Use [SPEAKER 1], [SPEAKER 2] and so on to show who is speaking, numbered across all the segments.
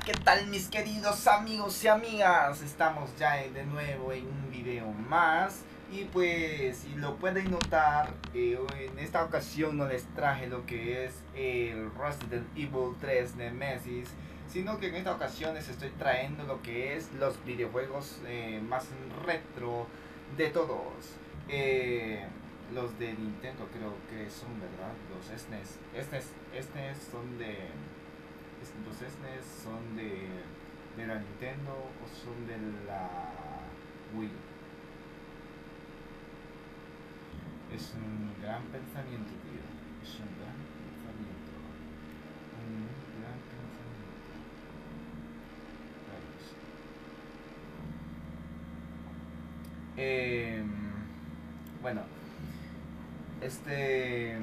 [SPEAKER 1] ¿qué tal mis queridos amigos y amigas? Estamos ya de nuevo en un video más y pues si lo pueden notar, eh, en esta ocasión no les traje lo que es el Resident Evil 3 Nemesis sino que en esta ocasión les estoy trayendo lo que es los videojuegos eh, más retro de todos. Eh, los de Nintendo creo que son, ¿verdad? Los SNES. SNES, SNES son de los SNES son de, de la Nintendo o son de la Wii. Es un gran pensamiento, tío. Es un gran pensamiento. Un gran pensamiento. Rayos. Em, bueno, este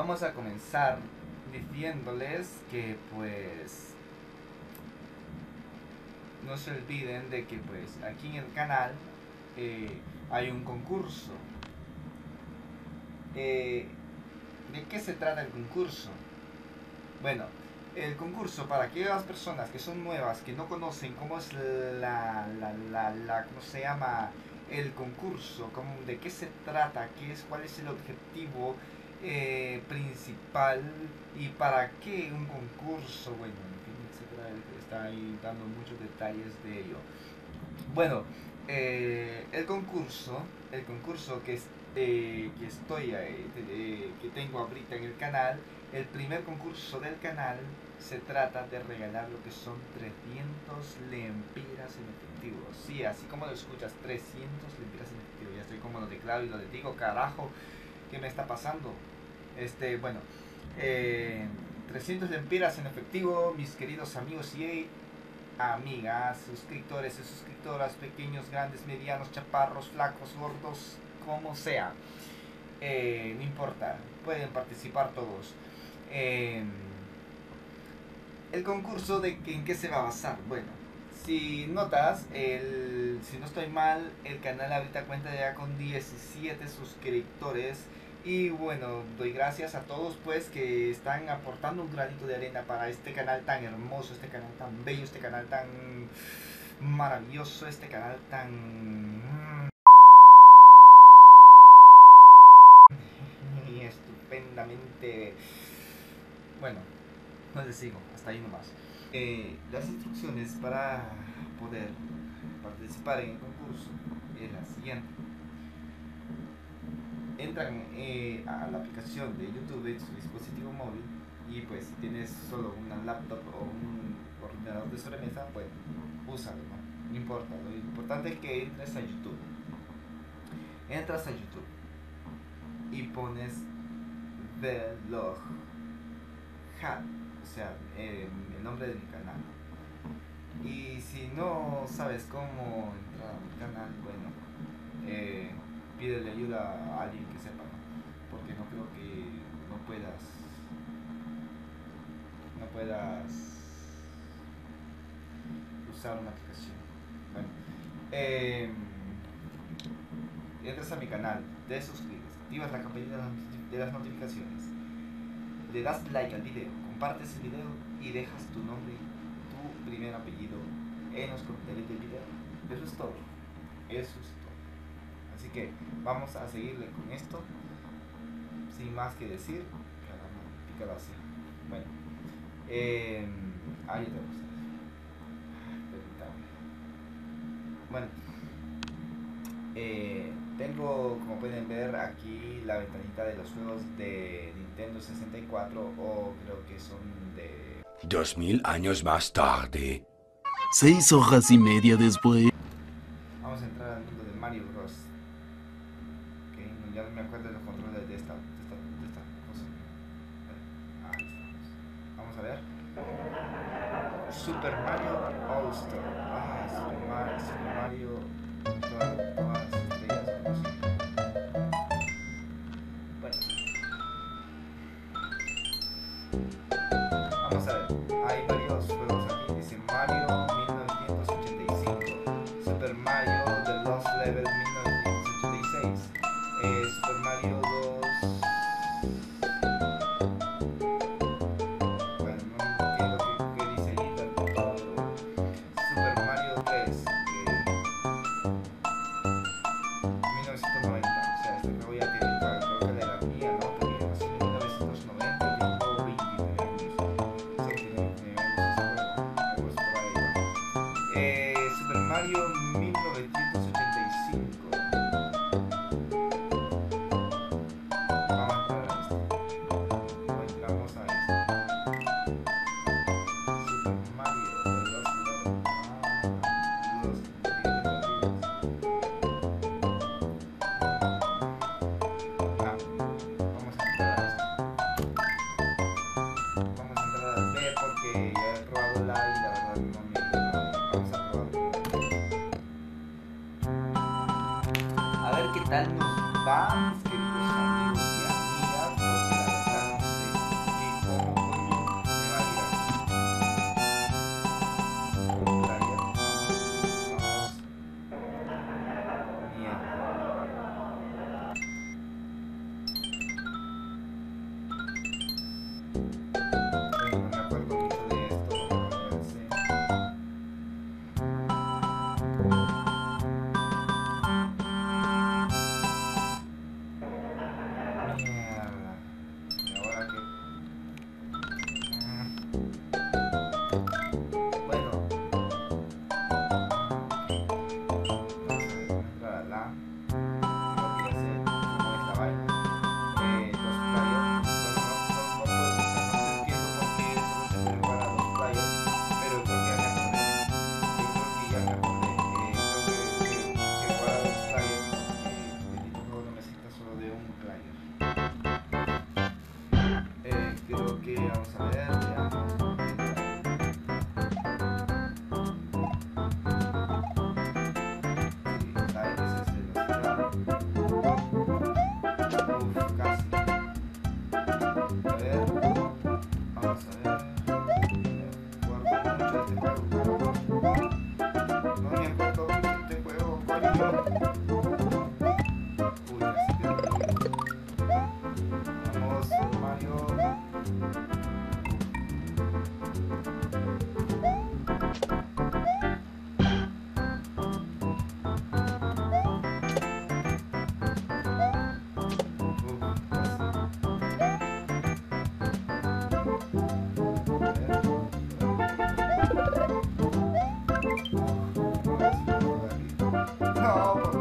[SPEAKER 1] vamos a comenzar diciéndoles que pues no se olviden de que pues aquí en el canal eh, hay un concurso. Eh, ¿De qué se trata el concurso? Bueno, el concurso para aquellas personas que son nuevas, que no conocen cómo es la, la, la, la ¿cómo se llama? El concurso, cómo, de qué se trata, qué es, cuál es el objetivo, eh, principal y para qué un concurso, bueno, en fin, etcétera, está ahí dando muchos detalles de ello. Bueno, eh, el concurso, el concurso que, eh, estoy, que tengo ahorita en el canal, el primer concurso del canal se trata de regalar lo que son 300 lempiras en efectivo. Sí, así como lo escuchas, 300 lempiras en efectivo. Ya estoy como lo declaro y lo digo, carajo, ¿qué me está pasando? Este, bueno, 300 eh, lempiras en efectivo, mis queridos amigos y amigas, suscriptores y suscriptoras, pequeños, grandes, medianos, chaparros, flacos, gordos, como sea. Eh, no importa, pueden participar todos. Eh, el concurso de que, en qué se va a basar. Bueno, si notas, el, si no estoy mal, el canal ahorita cuenta ya con 17 suscriptores y bueno, doy gracias a todos pues que están aportando un granito de arena para este canal tan hermoso, este canal tan bello, este canal tan maravilloso, este canal tan... Estupendamente... Bueno, no les sigo, hasta ahí nomás. Eh, las instrucciones para poder participar en el concurso es la siguiente entran eh, a la aplicación de YouTube en su dispositivo móvil y pues si tienes solo una laptop o un ordenador de sobremesa, pues úsalo, ¿no? importa, lo importante es que entres a YouTube. Entras a YouTube y pones Vlog Hat, o sea, el nombre de mi canal. Y si no sabes cómo entrar a mi canal, bueno, eh, pídele ayuda a alguien que sepa, porque no creo que no puedas, no puedas usar una aplicación. Bueno, eh, entras a mi canal, te suscribes, activas la campanita de las notificaciones, le das like al video, compartes el video y dejas tu nombre, tu primer apellido en los comentarios del video. Eso es todo. Eso es. Así que vamos a seguirle con esto. Sin más que decir. Caramba, así. Bueno. Eh, ahí cosa. Bueno. Eh, tengo, como pueden ver, aquí la ventanita de los juegos de Nintendo 64 o creo que son de...
[SPEAKER 2] Dos mil años más tarde.
[SPEAKER 3] Seis hojas y media después.
[SPEAKER 1] Tá? Vá. Oh.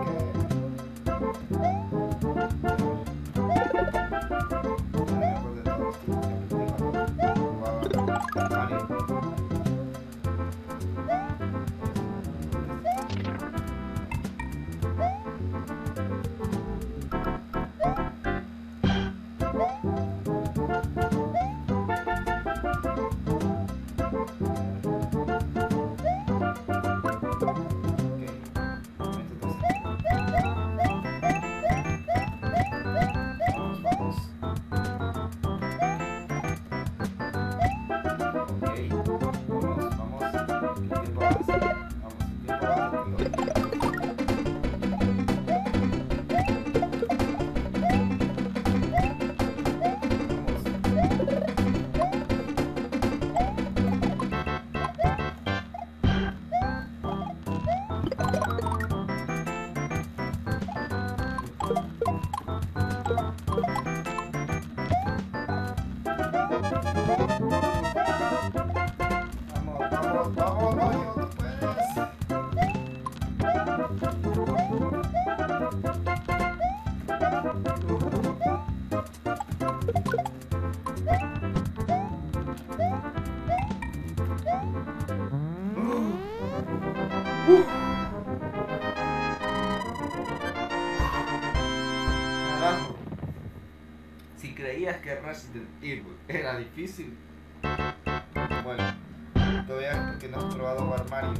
[SPEAKER 1] si creías que Resident Evil era difícil, bueno, todavía que no has probado War Mario.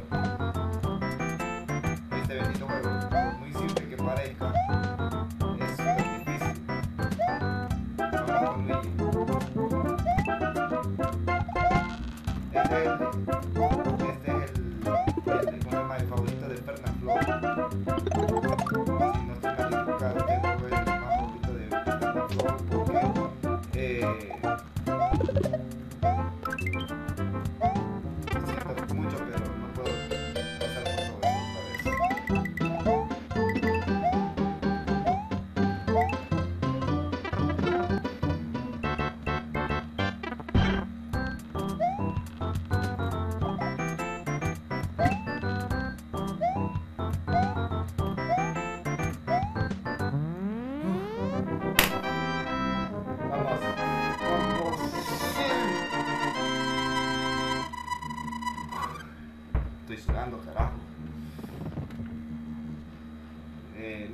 [SPEAKER 1] Este bendito juego, por muy simple que parezca,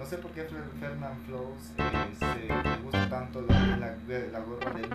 [SPEAKER 1] no sé por qué Fernand Flows eh, se le gusta tanto la, la, la gorra de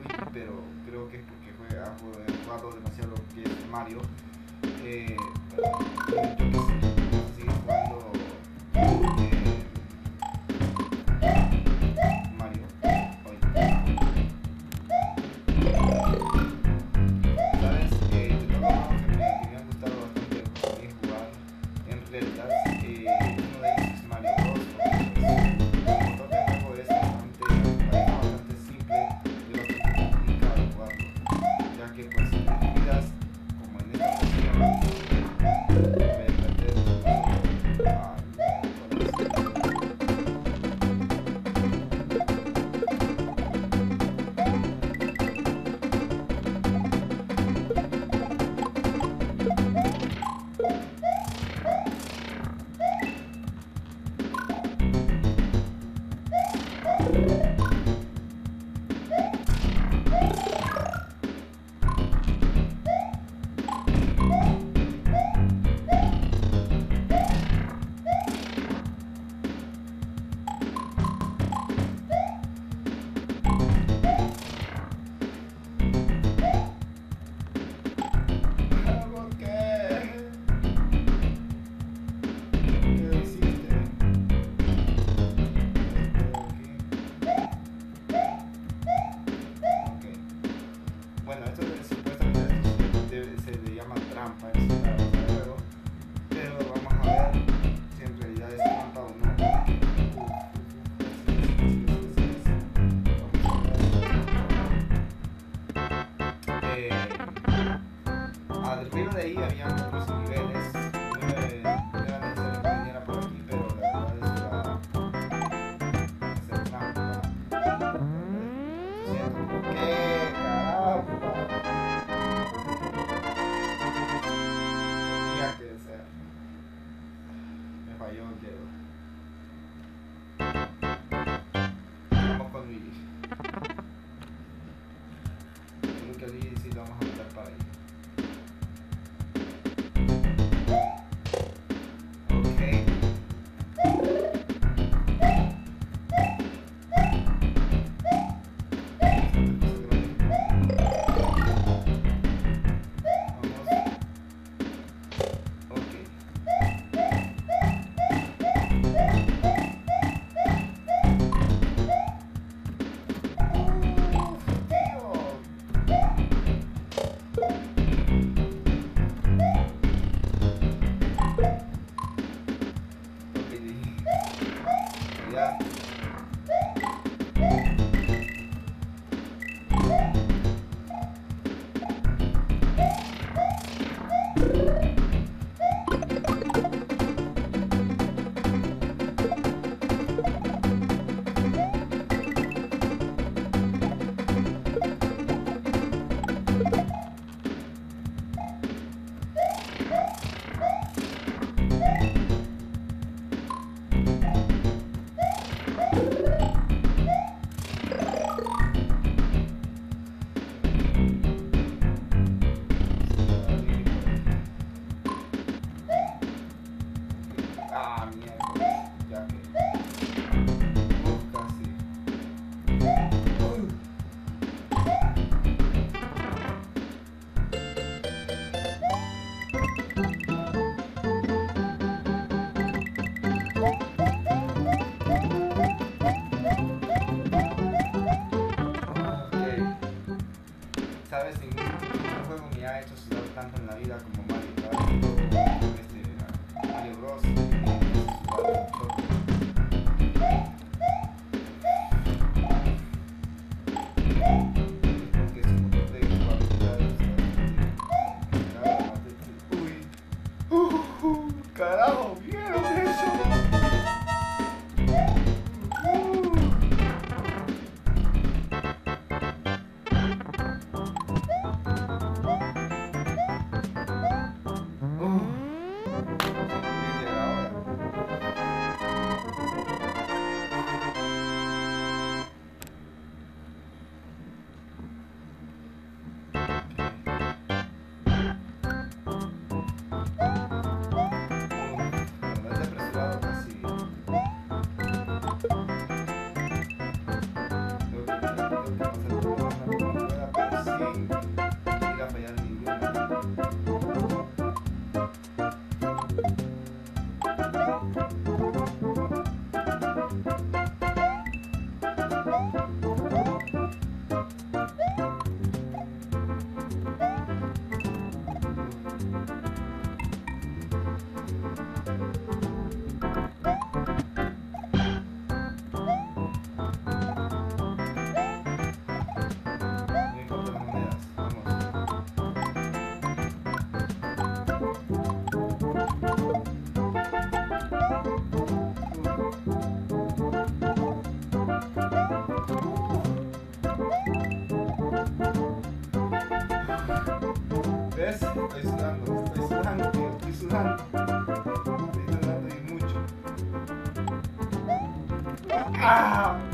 [SPEAKER 1] ¿Ves? Estoy sudando, estoy sudando, estoy sudando. Estoy sudando y mucho. ¡Ah!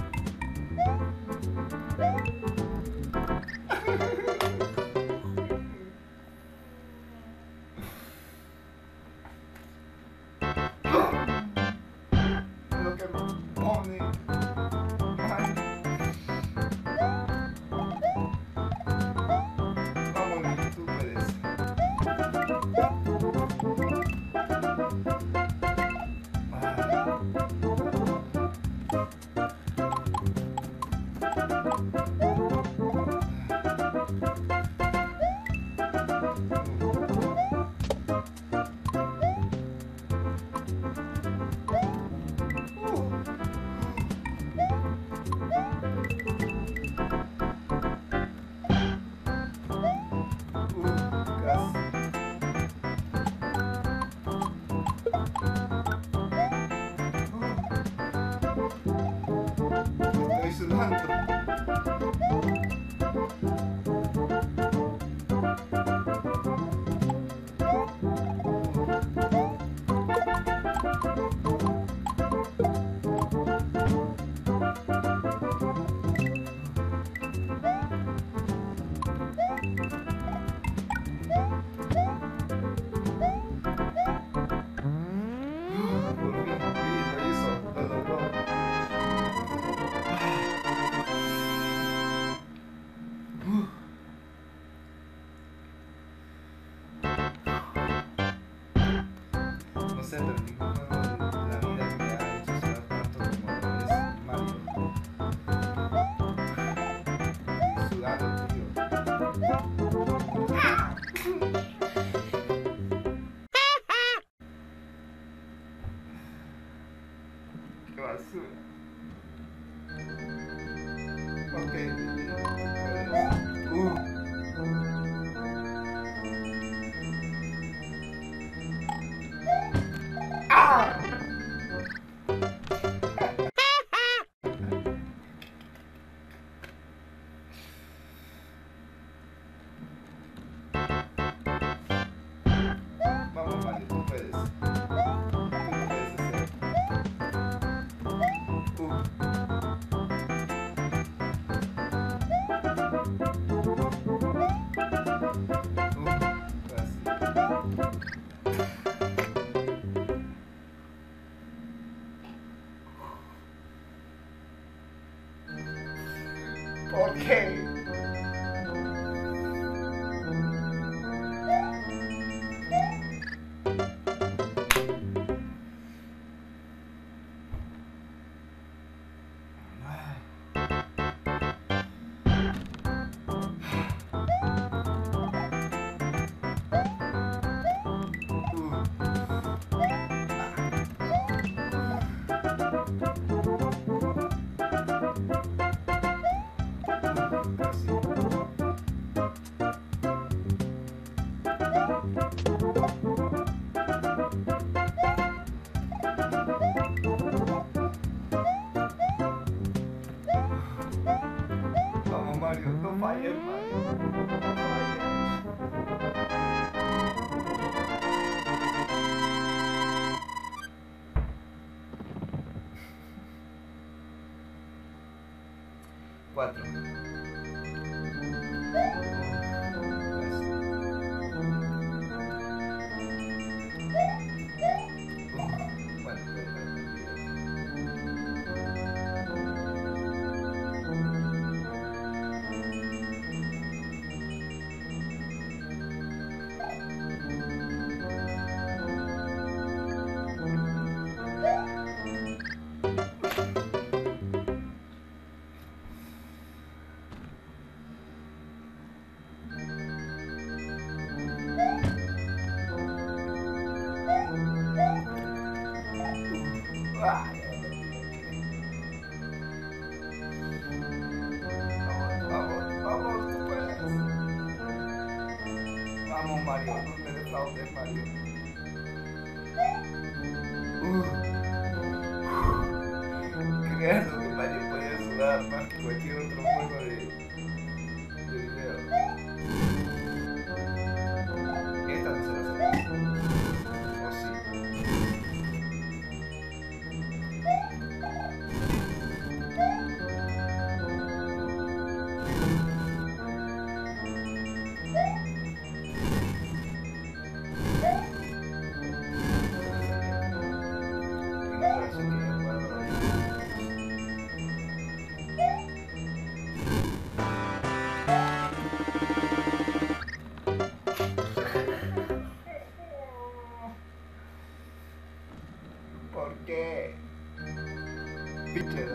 [SPEAKER 1] 4. porque... Viste,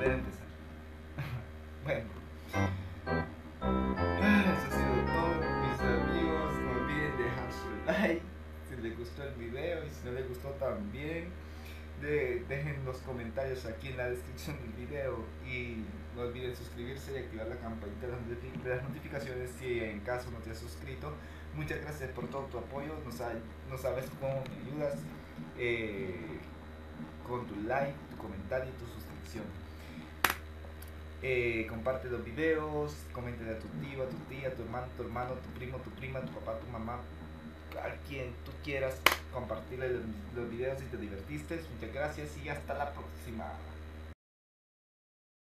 [SPEAKER 1] volver empezar. bueno. Eso ha sido todo, mis amigos. No olviden dejar su like si les gustó el video y si no les gustó también. De, dejen los comentarios aquí en la descripción del video y no olviden suscribirse y activar la campanita de las notificaciones si en caso no te has suscrito. Muchas gracias por todo tu apoyo, no sabes cómo me ayudas eh, con tu like, tu comentario y tu suscripción. Eh, comparte los videos, coméntale a tu tío, a tu tía, a tu hermano, tu hermano, tu primo, tu prima, tu papá, tu mamá, a quien tú quieras compartirle los, videos si te divertiste. Muchas gracias y hasta la próxima.